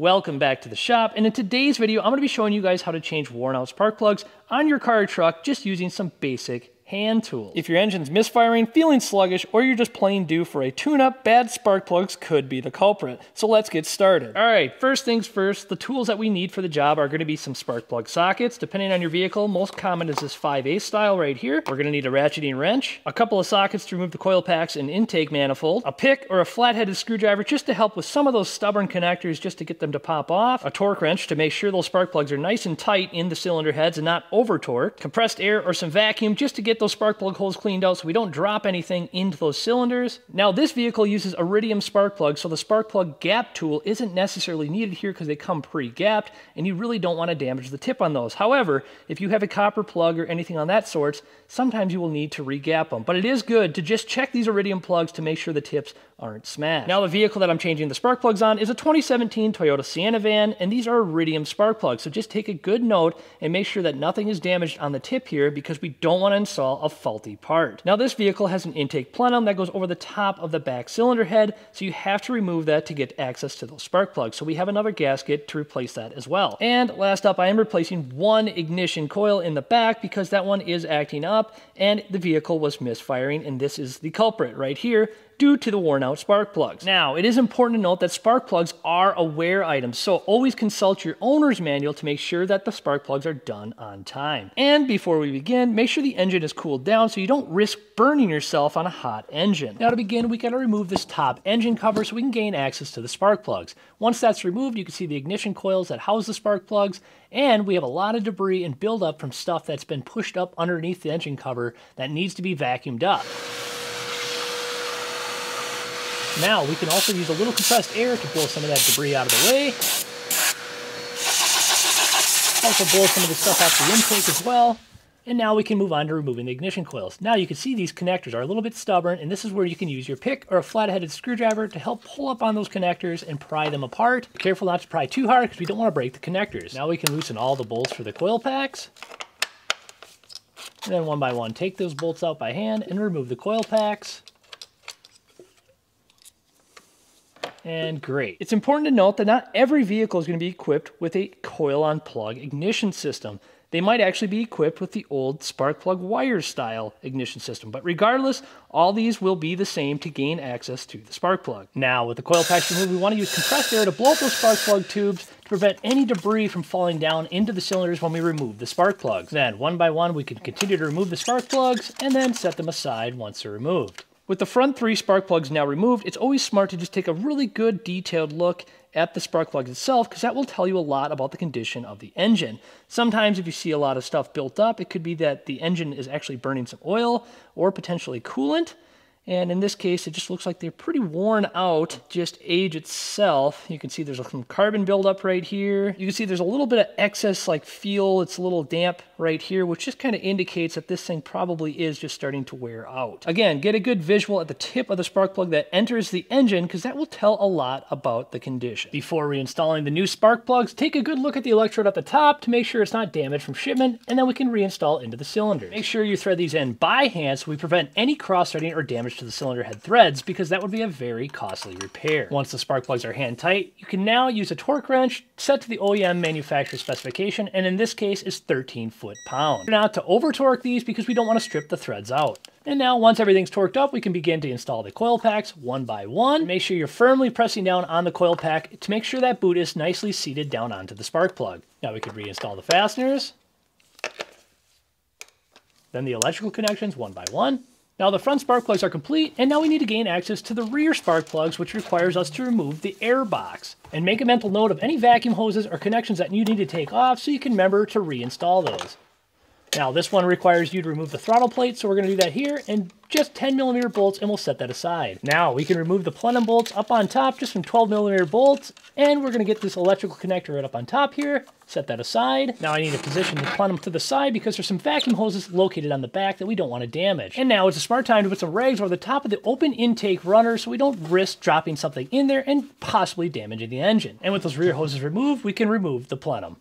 Welcome back to the shop, and in today's video, I'm going to be showing you guys how to change worn out spark plugs on your car or truck just using some basic hand tools. If your engine's misfiring, feeling sluggish, or you're just plain due for a tune-up, bad spark plugs could be the culprit. So let's get started. All right, first things first, the tools that we need for the job are gonna be some spark plug sockets. Depending on your vehicle, most common is this 5/8 style right here. We're gonna need a ratcheting wrench, a couple of sockets to remove the coil packs and intake manifold, a pick or a flat-headed screwdriver just to help with some of those stubborn connectors just to get them to pop off, a torque wrench to make sure those spark plugs are nice and tight in the cylinder heads and not over torqued, compressed air or some vacuum just to get those spark plug holes cleaned out so we don't drop anything into those cylinders. Now this vehicle uses iridium spark plugs, so the spark plug gap tool isn't necessarily needed here because they come pre-gapped and you really don't want to damage the tip on those. However, if you have a copper plug or anything on that sort, sometimes you will need to re-gap them. But it is good to just check these iridium plugs to make sure the tips aren't smashed. Now the vehicle that I'm changing the spark plugs on is a 2017 Toyota Sienna van and these are iridium spark plugs. So just take a good note and make sure that nothing is damaged on the tip here because we don't want to install a faulty part. Now this vehicle has an intake plenum that goes over the top of the back cylinder head, so you have to remove that to get access to those spark plugs. So we have another gasket to replace that as well. And last up, I am replacing one ignition coil in the back because that one is acting up and the vehicle was misfiring and this is the culprit right here due to the worn out spark plugs. Now, it is important to note that spark plugs are a wear item, so always consult your owner's manual to make sure that the spark plugs are done on time. And before we begin, make sure the engine is cooled down so you don't risk burning yourself on a hot engine. Now to begin, we gotta remove this top engine cover so we can gain access to the spark plugs. Once that's removed, you can see the ignition coils that house the spark plugs, and we have a lot of debris and buildup from stuff that's been pushed up underneath the engine cover that needs to be vacuumed up. Now we can also use a little compressed air to blow some of that debris out of the way. Also blow some of the stuff off the intake as well. And now we can move on to removing the ignition coils. Now you can see these connectors are a little bit stubborn and this is where you can use your pick or a flat-headed screwdriver to help pull up on those connectors and pry them apart. Be careful not to pry too hard because we don't want to break the connectors. Now we can loosen all the bolts for the coil packs. And then one by one take those bolts out by hand and remove the coil packs. And great. It's important to note that not every vehicle is going to be equipped with a coil on plug ignition system. They might actually be equipped with the old spark plug wire style ignition system, but regardless, all these will be the same to gain access to the spark plug. Now, with the coil packs removed, we want to use compressed air to blow up those spark plug tubes to prevent any debris from falling down into the cylinders when we remove the spark plugs. Then, one by one, we can continue to remove the spark plugs and then set them aside once they're removed. With the front three spark plugs now removed, it's always smart to just take a really good detailed look at the spark plug itself because that will tell you a lot about the condition of the engine. Sometimes if you see a lot of stuff built up, it could be that the engine is actually burning some oil or potentially coolant. And in this case, it just looks like they're pretty worn out, just age itself. You can see there's some carbon buildup right here. You can see there's a little bit of excess like feel. It's a little damp right here, which just kind of indicates that this thing probably is just starting to wear out. Again, get a good visual at the tip of the spark plug that enters the engine because that will tell a lot about the condition. Before reinstalling the new spark plugs, take a good look at the electrode at the top to make sure it's not damaged from shipment, and then we can reinstall into the cylinder. Make sure you thread these in by hand so we prevent any cross-threading or damage to the cylinder head threads because that would be a very costly repair. Once the spark plugs are hand tight, you can now use a torque wrench set to the OEM manufacturer specification, and in this case is 13 foot-pound. Now to over torque these because we don't want to strip the threads out. And now once everything's torqued up, we can begin to install the coil packs one by one. Make sure you're firmly pressing down on the coil pack to make sure that boot is nicely seated down onto the spark plug. Now we can reinstall the fasteners. Then the electrical connections one by one. Now the front spark plugs are complete, and now we need to gain access to the rear spark plugs, which requires us to remove the air box. And make a mental note of any vacuum hoses or connections that you need to take off so you can remember to reinstall those. Now this one requires you to remove the throttle plate, so we're going to do that here, and just 10 millimeter bolts and we'll set that aside. Now we can remove the plenum bolts up on top, just some 12 millimeter bolts, and we're gonna get this electrical connector right up on top here, set that aside. Now I need to position the plenum to the side because there's some vacuum hoses located on the back that we don't wanna damage. And now it's a smart time to put some rags over the top of the open intake runner so we don't risk dropping something in there and possibly damaging the engine. And with those rear hoses removed, we can remove the plenum.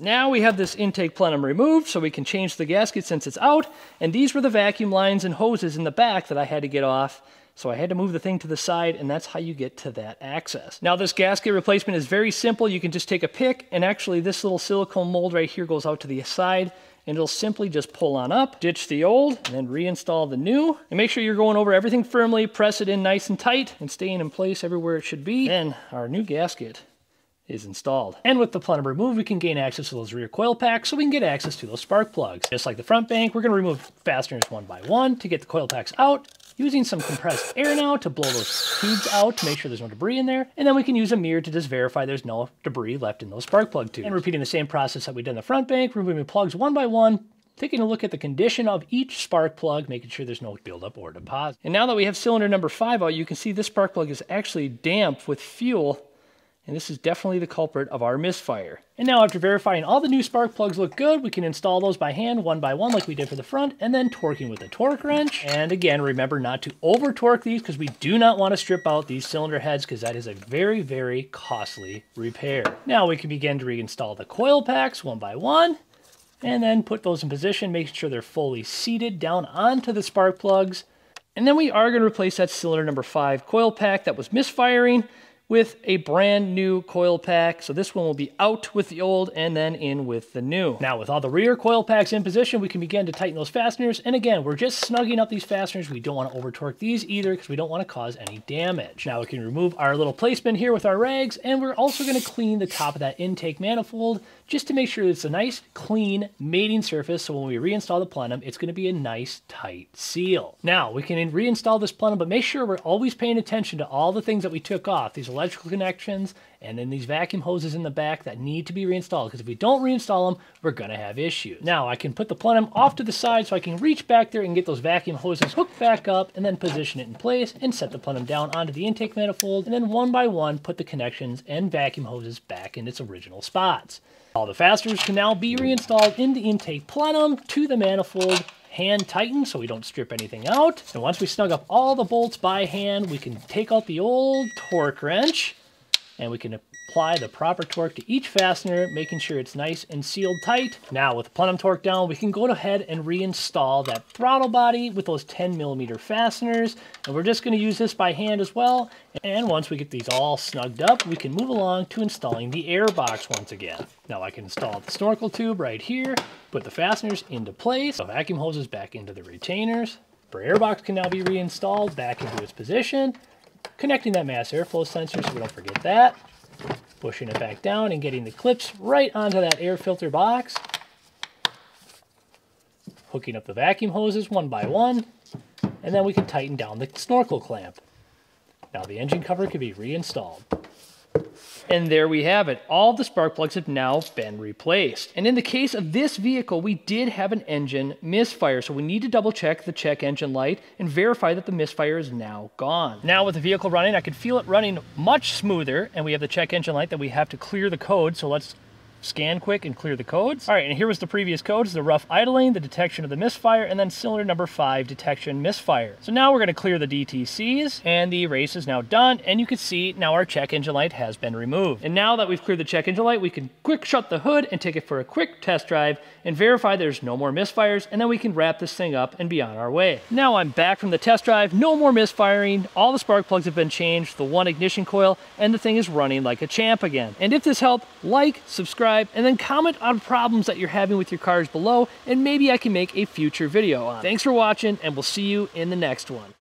Now we have this intake plenum removed, so we can change the gasket since it's out, and these were the vacuum lines and hoses in the back that I had to get off So I had to move the thing to the side and that's how you get to that access. Now this gasket replacement is very simple. You can just take a pick and actually this little silicone mold right here goes out to the side and it'll simply just pull on up, ditch the old, and then reinstall the new. And make sure you're going over everything firmly, press it in nice and tight, and staying in place everywhere it should be. Then our new gasket is installed. And with the plenum remove, we can gain access to those rear coil packs so we can get access to those spark plugs. Just like the front bank, we're gonna remove fasteners one by one to get the coil packs out, using some compressed air now to blow those tubes out to make sure there's no debris in there. And then we can use a mirror to just verify there's no debris left in those spark plug tubes. And repeating the same process that we did in the front bank, removing plugs one by one, taking a look at the condition of each spark plug, making sure there's no buildup or deposit. And now that we have cylinder number five out, you can see this spark plug is actually damp with fuel and this is definitely the culprit of our misfire. And now after verifying all the new spark plugs look good, we can install those by hand one by one like we did for the front, and then torquing with a torque wrench. And again, remember not to over torque these because we do not want to strip out these cylinder heads because that is a very, very costly repair. Now we can begin to reinstall the coil packs one by one, and then put those in position, making sure they're fully seated down onto the spark plugs. And then we are going to replace that cylinder number five coil pack that was misfiring with a brand new coil pack. So this one will be out with the old and then in with the new. Now with all the rear coil packs in position, we can begin to tighten those fasteners. And again, we're just snugging up these fasteners. We don't want to over torque these either because we don't want to cause any damage. Now we can remove our little placement here with our rags and we're also going to clean the top of that intake manifold just to make sure it's a nice, clean mating surface. So when we reinstall the plenum, it's gonna be a nice, tight seal. Now, we can reinstall this plenum, but make sure we're always paying attention to all the things that we took off, these electrical connections, and then these vacuum hoses in the back that need to be reinstalled, because if we don't reinstall them, we're gonna have issues. Now, I can put the plenum off to the side so I can reach back there and get those vacuum hoses hooked back up, and then position it in place, and set the plenum down onto the intake manifold, and then one by one, put the connections and vacuum hoses back in its original spots. All the fasteners can now be reinstalled in the intake plenum to the manifold hand tightened so we don't strip anything out. And once we snug up all the bolts by hand, we can take out the old torque wrench and we can apply the proper torque to each fastener, making sure it's nice and sealed tight. Now with plenum torque down, we can go ahead and reinstall that throttle body with those 10 millimeter fasteners. And we're just gonna use this by hand as well. And once we get these all snugged up, we can move along to installing the air box once again. Now I can install the snorkel tube right here, put the fasteners into place, the vacuum hoses back into the retainers. The air box can now be reinstalled back into its position, connecting that mass airflow sensor so we don't forget that pushing it back down and getting the clips right onto that air filter box. Hooking up the vacuum hoses one by one, and then we can tighten down the snorkel clamp. Now the engine cover can be reinstalled. And there we have it. All the spark plugs have now been replaced. And in the case of this vehicle, we did have an engine misfire. So we need to double check the check engine light and verify that the misfire is now gone. Now with the vehicle running, I can feel it running much smoother. And we have the check engine light that we have to clear the code. So let's scan quick and clear the codes. All right, and here was the previous codes, the rough idling, the detection of the misfire, and then cylinder number five, detection misfire. So now we're gonna clear the DTCs, and the race is now done, and you can see now our check engine light has been removed. And now that we've cleared the check engine light, we can quick shut the hood and take it for a quick test drive and verify there's no more misfires, and then we can wrap this thing up and be on our way. Now I'm back from the test drive, no more misfiring, all the spark plugs have been changed, the one ignition coil, and the thing is running like a champ again. And if this helped, like, subscribe, subscribe, and then comment on problems that you're having with your cars below, and maybe I can make a future video on. Thanks for watching, and we'll see you in the next one.